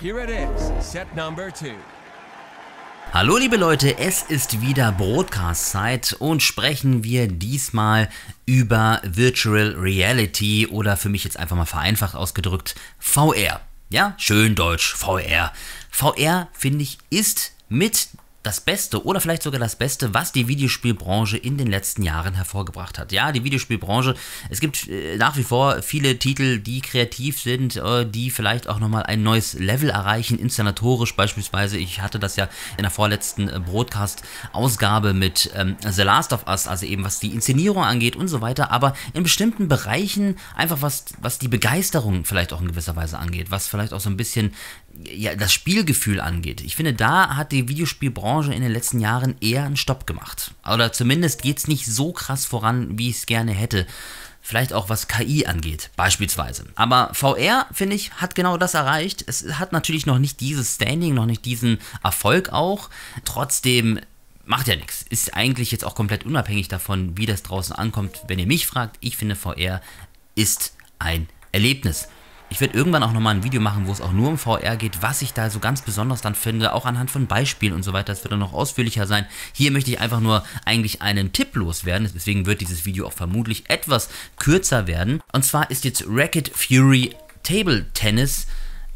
Here it is, set number two. Hallo liebe Leute, es ist wieder Broadcast-Zeit und sprechen wir diesmal über Virtual Reality oder für mich jetzt einfach mal vereinfacht ausgedrückt VR. Ja, schön deutsch, VR. VR, finde ich, ist mit das Beste oder vielleicht sogar das Beste, was die Videospielbranche in den letzten Jahren hervorgebracht hat. Ja, die Videospielbranche, es gibt äh, nach wie vor viele Titel, die kreativ sind, äh, die vielleicht auch nochmal ein neues Level erreichen, inszenatorisch beispielsweise. Ich hatte das ja in der vorletzten äh, Broadcast-Ausgabe mit ähm, The Last of Us, also eben was die Inszenierung angeht und so weiter, aber in bestimmten Bereichen einfach was, was die Begeisterung vielleicht auch in gewisser Weise angeht, was vielleicht auch so ein bisschen ja, das Spielgefühl angeht. Ich finde, da hat die Videospielbranche in den letzten Jahren eher einen Stopp gemacht. Oder zumindest geht es nicht so krass voran, wie ich es gerne hätte. Vielleicht auch was KI angeht, beispielsweise. Aber VR, finde ich, hat genau das erreicht. Es hat natürlich noch nicht dieses Standing, noch nicht diesen Erfolg auch. Trotzdem macht ja nichts. Ist eigentlich jetzt auch komplett unabhängig davon, wie das draußen ankommt. Wenn ihr mich fragt, ich finde VR ist ein Erlebnis. Ich werde irgendwann auch nochmal ein Video machen, wo es auch nur um VR geht, was ich da so ganz besonders dann finde, auch anhand von Beispielen und so weiter. Das wird dann noch ausführlicher sein. Hier möchte ich einfach nur eigentlich einen Tipp loswerden, deswegen wird dieses Video auch vermutlich etwas kürzer werden. Und zwar ist jetzt Racket Fury Table Tennis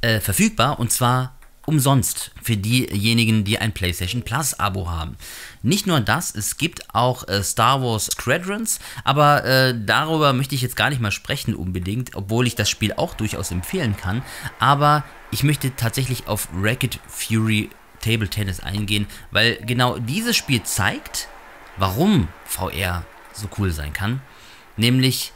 äh, verfügbar und zwar umsonst für diejenigen, die ein PlayStation Plus Abo haben. Nicht nur das, es gibt auch äh, Star Wars Squadrons, aber äh, darüber möchte ich jetzt gar nicht mal sprechen unbedingt, obwohl ich das Spiel auch durchaus empfehlen kann. Aber ich möchte tatsächlich auf Racket Fury Table Tennis eingehen, weil genau dieses Spiel zeigt, warum VR so cool sein kann. Nämlich,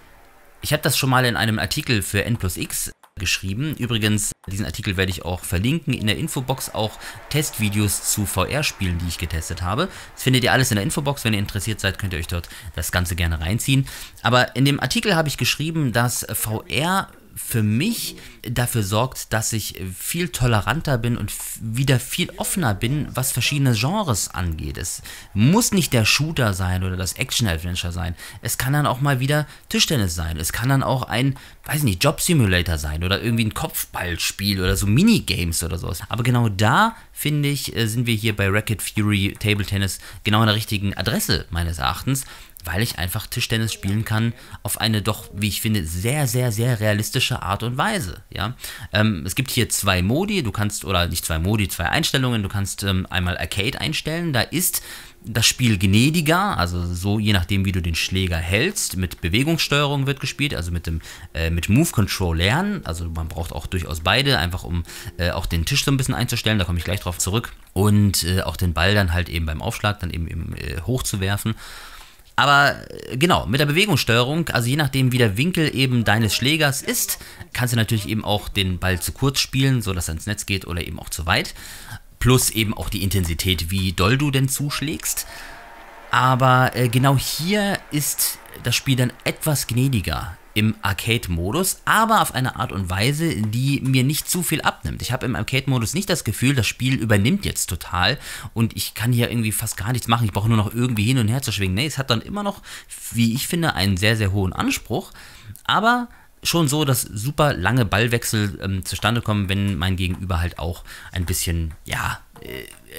ich habe das schon mal in einem Artikel für N plus X geschrieben. Übrigens, diesen Artikel werde ich auch verlinken. In der Infobox auch Testvideos zu VR-Spielen, die ich getestet habe. Das findet ihr alles in der Infobox. Wenn ihr interessiert seid, könnt ihr euch dort das Ganze gerne reinziehen. Aber in dem Artikel habe ich geschrieben, dass VR für mich dafür sorgt, dass ich viel toleranter bin und wieder viel offener bin, was verschiedene Genres angeht. Es muss nicht der Shooter sein oder das Action-Adventure sein. Es kann dann auch mal wieder Tischtennis sein. Es kann dann auch ein, weiß nicht, Job-Simulator sein oder irgendwie ein Kopfballspiel oder so Minigames oder sowas. Aber genau da, finde ich, äh, sind wir hier bei Racket Fury Table Tennis genau an der richtigen Adresse meines Erachtens weil ich einfach Tischtennis spielen kann auf eine doch, wie ich finde, sehr, sehr, sehr realistische Art und Weise. Ja? Ähm, es gibt hier zwei Modi, du kannst, oder nicht zwei Modi, zwei Einstellungen, du kannst ähm, einmal Arcade einstellen, da ist das Spiel gnädiger, also so je nachdem, wie du den Schläger hältst. Mit Bewegungssteuerung wird gespielt, also mit dem äh, mit Move Control lernen. Also man braucht auch durchaus beide, einfach um äh, auch den Tisch so ein bisschen einzustellen. Da komme ich gleich drauf zurück und äh, auch den Ball dann halt eben beim Aufschlag dann eben, eben äh, hochzuwerfen. Aber äh, genau, mit der Bewegungssteuerung, also je nachdem wie der Winkel eben deines Schlägers ist, kannst du natürlich eben auch den Ball zu kurz spielen, sodass er ins Netz geht oder eben auch zu weit. Plus eben auch die Intensität, wie doll du denn zuschlägst. Aber äh, genau hier ist das Spiel dann etwas gnädiger im Arcade-Modus, aber auf eine Art und Weise, die mir nicht zu viel abnimmt. Ich habe im Arcade-Modus nicht das Gefühl, das Spiel übernimmt jetzt total und ich kann hier irgendwie fast gar nichts machen. Ich brauche nur noch irgendwie hin und her zu schwingen. Nee, es hat dann immer noch, wie ich finde, einen sehr, sehr hohen Anspruch, aber schon so, dass super lange Ballwechsel ähm, zustande kommen, wenn mein Gegenüber halt auch ein bisschen, ja,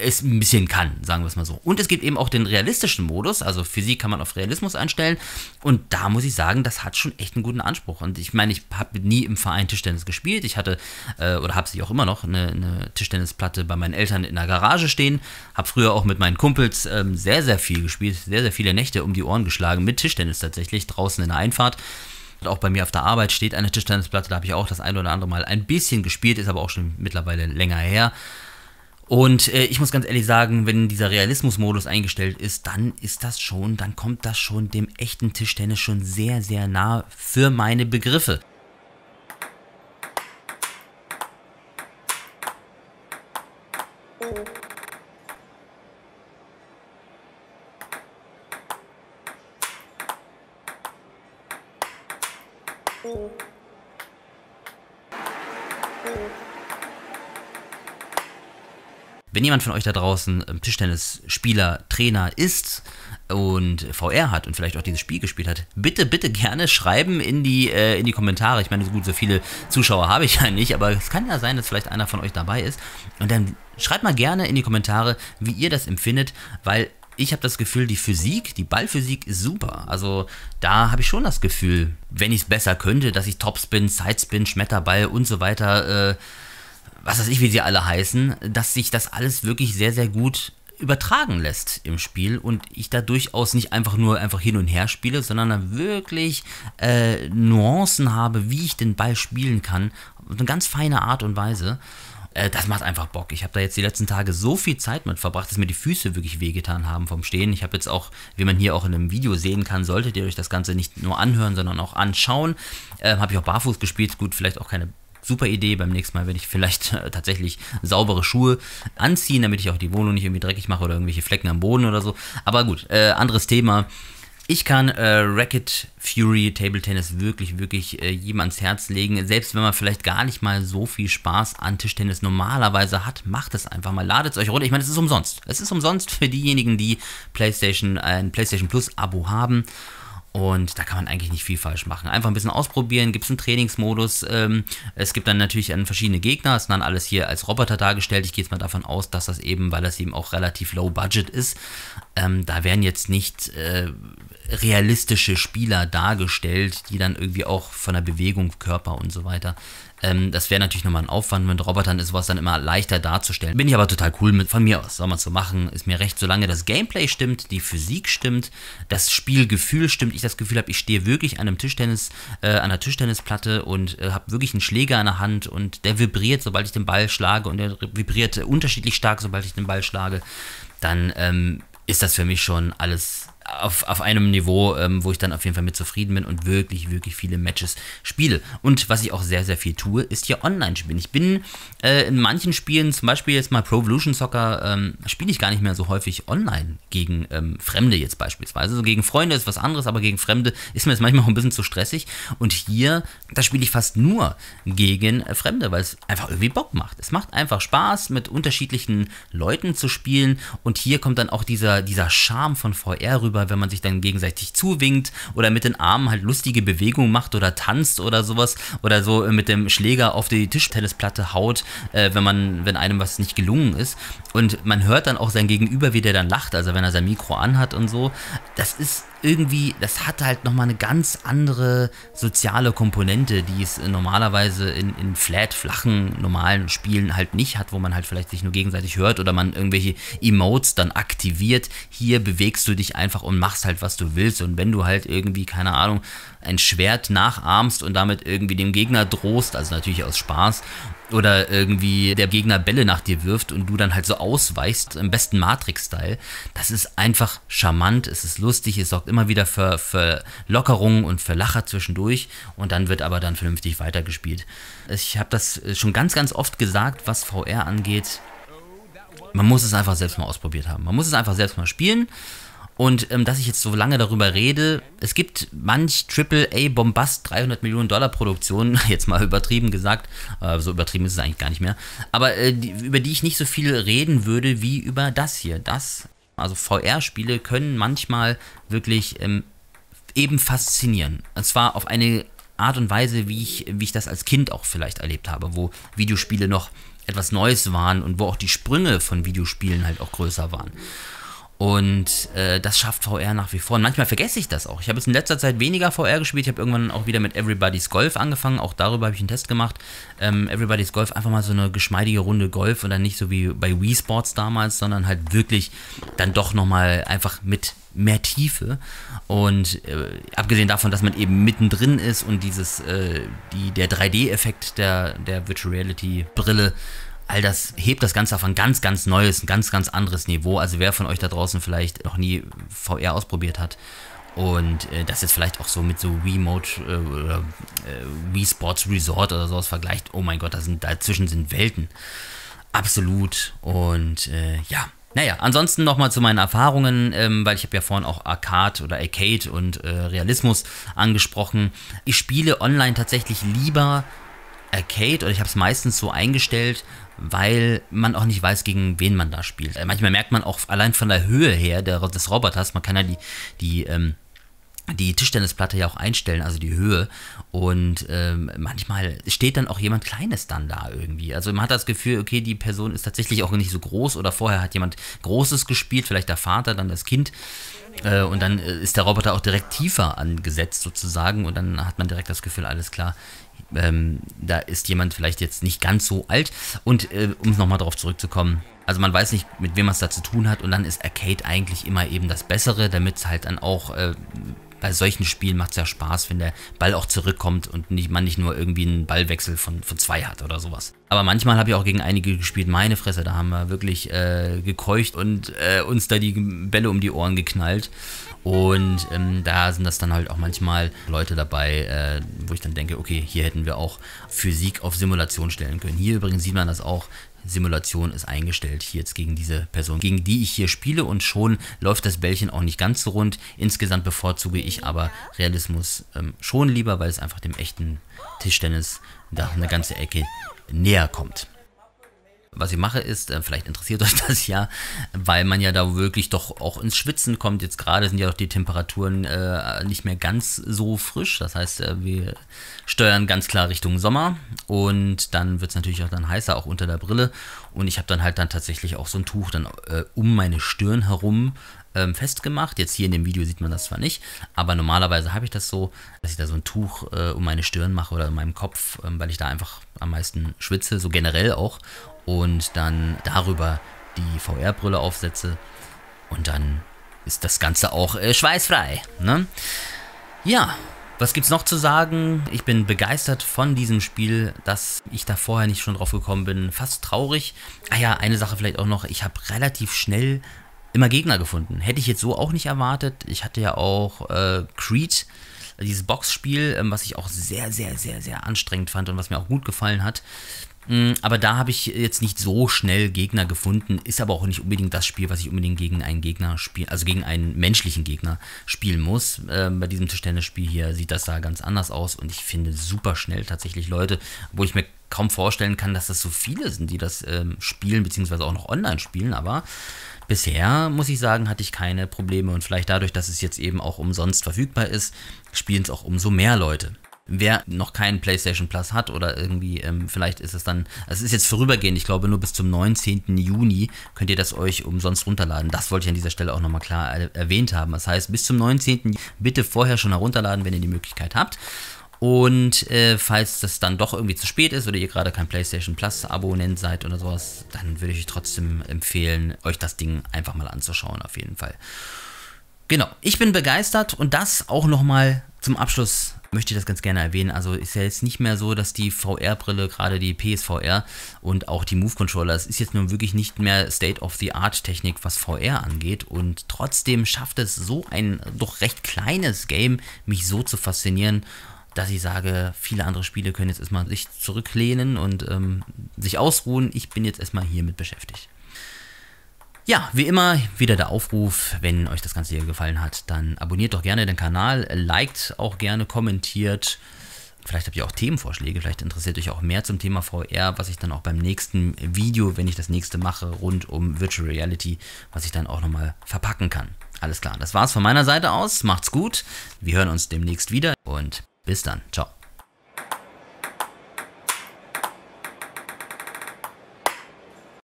es ein bisschen kann, sagen wir es mal so. Und es gibt eben auch den realistischen Modus, also Physik kann man auf Realismus einstellen. Und da muss ich sagen, das hat schon echt einen guten Anspruch. Und ich meine, ich habe nie im Verein Tischtennis gespielt. Ich hatte, äh, oder habe sie auch immer noch, eine, eine, Tischtennisplatte bei meinen Eltern in der Garage stehen. Habe früher auch mit meinen Kumpels ähm, sehr, sehr viel gespielt, sehr, sehr viele Nächte um die Ohren geschlagen, mit Tischtennis tatsächlich, draußen in der Einfahrt. Und auch bei mir auf der Arbeit steht eine Tischtennisplatte, da habe ich auch das eine oder andere Mal ein bisschen gespielt, ist aber auch schon mittlerweile länger her. Und äh, ich muss ganz ehrlich sagen, wenn dieser Realismus-Modus eingestellt ist, dann ist das schon, dann kommt das schon dem echten Tischtennis schon sehr, sehr nah für meine Begriffe. Wenn jemand von euch da draußen ähm, Tischtennisspieler, Trainer ist, und VR hat und vielleicht auch dieses Spiel gespielt hat, bitte, bitte gerne schreiben in die, äh, in die Kommentare. Ich meine, so gut, so viele Zuschauer habe ich ja nicht, aber es kann ja sein, dass vielleicht einer von euch dabei ist. Und dann schreibt mal gerne in die Kommentare, wie ihr das empfindet, weil ich habe das Gefühl, die Physik, die Ballphysik ist super. Also da habe ich schon das Gefühl, wenn ich es besser könnte, dass ich Topspin, Sidespin, Schmetterball und so weiter, äh, was weiß ich, wie sie alle heißen, dass sich das alles wirklich sehr, sehr gut übertragen lässt im Spiel und ich da durchaus nicht einfach nur einfach hin und her spiele, sondern wirklich äh, Nuancen habe, wie ich den Ball spielen kann. Auf eine ganz feine Art und Weise. Äh, das macht einfach Bock. Ich habe da jetzt die letzten Tage so viel Zeit mit verbracht, dass mir die Füße wirklich wehgetan haben vom Stehen. Ich habe jetzt auch, wie man hier auch in einem Video sehen kann, solltet ihr euch das Ganze nicht nur anhören, sondern auch anschauen. Äh, habe ich auch barfuß gespielt. Gut, vielleicht auch keine super Idee. Beim nächsten Mal werde ich vielleicht äh, tatsächlich saubere Schuhe anziehen, damit ich auch die Wohnung nicht irgendwie dreckig mache oder irgendwelche Flecken am Boden oder so. Aber gut, äh, anderes Thema. Ich kann äh, Racket Fury Table Tennis wirklich, wirklich äh, jedem ans Herz legen. Selbst wenn man vielleicht gar nicht mal so viel Spaß an Tischtennis normalerweise hat, macht es einfach mal. Ladet es euch runter. Ich meine, es ist umsonst. Es ist umsonst für diejenigen, die PlayStation, ein PlayStation Plus Abo haben. Und da kann man eigentlich nicht viel falsch machen. Einfach ein bisschen ausprobieren, gibt es einen Trainingsmodus. Ähm, es gibt dann natürlich verschiedene Gegner, es sind dann alles hier als Roboter dargestellt. Ich gehe jetzt mal davon aus, dass das eben, weil das eben auch relativ low budget ist, ähm, da werden jetzt nicht äh, realistische Spieler dargestellt, die dann irgendwie auch von der Bewegung, Körper und so weiter ähm, das wäre natürlich nochmal ein Aufwand. Mit Robotern ist was dann immer leichter darzustellen. Bin ich aber total cool mit von mir aus. Soll man so machen, ist mir recht, solange das Gameplay stimmt, die Physik stimmt, das Spielgefühl stimmt, ich das Gefühl habe, ich stehe wirklich an einem Tischtennis, äh, an einer Tischtennisplatte und äh, habe wirklich einen Schläger in der Hand und der vibriert, sobald ich den Ball schlage und der vibriert unterschiedlich stark, sobald ich den Ball schlage, dann ähm, ist das für mich schon alles auf, auf einem Niveau, ähm, wo ich dann auf jeden Fall mit zufrieden bin und wirklich, wirklich viele Matches spiele. Und was ich auch sehr, sehr viel tue, ist hier online spielen. Ich bin äh, in manchen Spielen, zum Beispiel jetzt mal Pro Evolution Soccer, ähm, spiele ich gar nicht mehr so häufig online gegen ähm, Fremde jetzt beispielsweise. So gegen Freunde ist was anderes, aber gegen Fremde ist mir das manchmal auch ein bisschen zu stressig. Und hier, da spiele ich fast nur gegen äh, Fremde, weil es einfach irgendwie Bock macht. Es macht einfach Spaß, mit unterschiedlichen Leuten zu spielen. Und hier kommt dann auch dieser, dieser Charme von VR rüber rüber, wenn man sich dann gegenseitig zuwinkt oder mit den Armen halt lustige Bewegungen macht oder tanzt oder sowas oder so mit dem Schläger auf die Tischtennisplatte haut, äh, wenn man, wenn einem was nicht gelungen ist. Und man hört dann auch sein Gegenüber, wie der dann lacht, also wenn er sein Mikro anhat und so. Das ist irgendwie, das hat halt nochmal eine ganz andere soziale Komponente, die es normalerweise in, in flat, flachen, normalen Spielen halt nicht hat, wo man halt vielleicht sich nur gegenseitig hört oder man irgendwelche Emotes dann aktiviert. Hier bewegst du dich einfach und machst halt, was du willst. Und wenn du halt irgendwie, keine Ahnung, ein Schwert nachahmst und damit irgendwie dem Gegner drohst, also natürlich aus Spaß, oder irgendwie der Gegner Bälle nach dir wirft und du dann halt so ausweichst, im besten Matrix-Style. Das ist einfach charmant, es ist lustig, es sorgt immer wieder für, für Lockerung und für Lacher zwischendurch und dann wird aber dann vernünftig weitergespielt. Ich habe das schon ganz, ganz oft gesagt, was VR angeht. Man muss es einfach selbst mal ausprobiert haben. Man muss es einfach selbst mal spielen und ähm, dass ich jetzt so lange darüber rede, es gibt manch AAA-Bombast 300 Millionen Dollar Produktionen, jetzt mal übertrieben gesagt, äh, so übertrieben ist es eigentlich gar nicht mehr, aber äh, die, über die ich nicht so viel reden würde wie über das hier. Das, also VR-Spiele können manchmal wirklich ähm, eben faszinieren. Und zwar auf eine Art und Weise, wie ich, wie ich das als Kind auch vielleicht erlebt habe, wo Videospiele noch etwas Neues waren und wo auch die Sprünge von Videospielen halt auch größer waren. Und äh, das schafft VR nach wie vor. Und manchmal vergesse ich das auch. Ich habe jetzt in letzter Zeit weniger VR gespielt. Ich habe irgendwann auch wieder mit Everybody's Golf angefangen. Auch darüber habe ich einen Test gemacht. Ähm, Everybody's Golf, einfach mal so eine geschmeidige Runde Golf und dann nicht so wie bei Wii Sports damals, sondern halt wirklich dann doch nochmal einfach mit mehr Tiefe. Und äh, abgesehen davon, dass man eben mittendrin ist und dieses, äh, die, der 3D-Effekt der, der Virtual Reality Brille all das hebt das Ganze auf ein ganz, ganz neues, ein ganz, ganz anderes Niveau. Also wer von euch da draußen vielleicht noch nie VR ausprobiert hat und äh, das jetzt vielleicht auch so mit so Wii Mode äh, oder äh, Wii Sports Resort oder sowas vergleicht, oh mein Gott, da sind, dazwischen sind Welten. Absolut. Und äh, ja, naja, ansonsten nochmal zu meinen Erfahrungen, ähm, weil ich habe ja vorhin auch Arcade oder Arcade und äh, Realismus angesprochen. Ich spiele online tatsächlich lieber Arcade oder ich habe es meistens so eingestellt, weil man auch nicht weiß, gegen wen man da spielt. Äh, manchmal merkt man auch allein von der Höhe her der, des Roboters, man kann ja die, die ähm, die Tischtennisplatte ja auch einstellen, also die Höhe. Und ähm, manchmal steht dann auch jemand Kleines dann da irgendwie. Also man hat das Gefühl, okay, die Person ist tatsächlich auch nicht so groß oder vorher hat jemand Großes gespielt, vielleicht der Vater, dann das Kind. Äh, und dann äh, ist der Roboter auch direkt tiefer angesetzt sozusagen und dann hat man direkt das Gefühl, alles klar, ähm, da ist jemand vielleicht jetzt nicht ganz so alt. Und äh, um nochmal darauf zurückzukommen, also man weiß nicht, mit wem man es da zu tun hat und dann ist Arcade eigentlich immer eben das Bessere, damit es halt dann auch äh, bei solchen Spielen macht es ja Spaß, wenn der Ball auch zurückkommt und nicht, man nicht nur irgendwie einen Ballwechsel von, von zwei hat oder sowas. Aber manchmal habe ich auch gegen einige gespielt, meine Fresse, da haben wir wirklich äh, gekeucht und äh, uns da die Bälle um die Ohren geknallt. Und ähm, da sind das dann halt auch manchmal Leute dabei, äh, wo ich dann denke, okay, hier hätten wir auch Physik auf Simulation stellen können. Hier übrigens sieht man das auch, Simulation ist eingestellt hier jetzt gegen diese Person, gegen die ich hier spiele und schon läuft das Bällchen auch nicht ganz so rund. Insgesamt bevorzuge ich aber Realismus ähm, schon lieber, weil es einfach dem echten Tischtennis da eine ganze Ecke näher kommt. Was ich mache ist, äh, vielleicht interessiert euch das ja, weil man ja da wirklich doch auch ins Schwitzen kommt. Jetzt gerade sind ja doch die Temperaturen äh, nicht mehr ganz so frisch. Das heißt, äh, wir steuern ganz klar Richtung Sommer und dann wird es natürlich auch dann heißer, auch unter der Brille. Und ich habe dann halt dann tatsächlich auch so ein Tuch dann äh, um meine Stirn herum ähm, festgemacht. Jetzt hier in dem Video sieht man das zwar nicht, aber normalerweise habe ich das so, dass ich da so ein Tuch äh, um meine Stirn mache oder um meinem Kopf, ähm, weil ich da einfach am meisten schwitze, so generell auch und dann darüber die VR-Brille aufsetze und dann ist das Ganze auch äh, schweißfrei. Ne? Ja, was gibt's noch zu sagen? Ich bin begeistert von diesem Spiel, dass ich da vorher nicht schon drauf gekommen bin. Fast traurig. Ah ja, eine Sache vielleicht auch noch. Ich habe relativ schnell immer Gegner gefunden. Hätte ich jetzt so auch nicht erwartet. Ich hatte ja auch äh, Creed, dieses Boxspiel, ähm, was ich auch sehr, sehr, sehr, sehr anstrengend fand und was mir auch gut gefallen hat. Mm, aber da habe ich jetzt nicht so schnell Gegner gefunden, ist aber auch nicht unbedingt das Spiel, was ich unbedingt gegen einen Gegner spielen, also gegen einen menschlichen Gegner spielen muss. Äh, bei diesem Tischtennisspiel hier sieht das da ganz anders aus und ich finde super schnell tatsächlich Leute, wo ich mir kaum vorstellen kann, dass das so viele sind, die das ähm, spielen, beziehungsweise auch noch online spielen, aber bisher, muss ich sagen, hatte ich keine Probleme und vielleicht dadurch, dass es jetzt eben auch umsonst verfügbar ist, spielen es auch umso mehr Leute. Wer noch keinen PlayStation Plus hat oder irgendwie, ähm, vielleicht ist es dann, also es ist jetzt vorübergehend, ich glaube nur bis zum 19. Juni könnt ihr das euch umsonst runterladen. Das wollte ich an dieser Stelle auch nochmal klar erwähnt haben. Das heißt, bis zum 19. bitte vorher schon herunterladen, wenn ihr die Möglichkeit habt. Und äh, falls das dann doch irgendwie zu spät ist oder ihr gerade kein PlayStation Plus Abonnent seid oder sowas, dann würde ich euch trotzdem empfehlen, euch das Ding einfach mal anzuschauen, auf jeden Fall. Genau, ich bin begeistert und das auch nochmal zum Abschluss möchte ich das ganz gerne erwähnen. Also ist ja jetzt nicht mehr so, dass die VR-Brille, gerade die PSVR und auch die Move-Controller, es ist jetzt nun wirklich nicht mehr State-of-the-Art-Technik, was VR angeht. Und trotzdem schafft es so ein doch recht kleines Game, mich so zu faszinieren, dass ich sage, viele andere Spiele können jetzt erstmal sich zurücklehnen und ähm, sich ausruhen. Ich bin jetzt erstmal hiermit beschäftigt. Ja, wie immer wieder der Aufruf, wenn euch das Ganze hier gefallen hat, dann abonniert doch gerne den Kanal, liked auch gerne, kommentiert. Vielleicht habt ihr auch Themenvorschläge, vielleicht interessiert euch auch mehr zum Thema VR, was ich dann auch beim nächsten Video, wenn ich das nächste mache, rund um Virtual Reality, was ich dann auch nochmal verpacken kann. Alles klar, das war's von meiner Seite aus. Macht's gut. Wir hören uns demnächst wieder und bis dann. Ciao.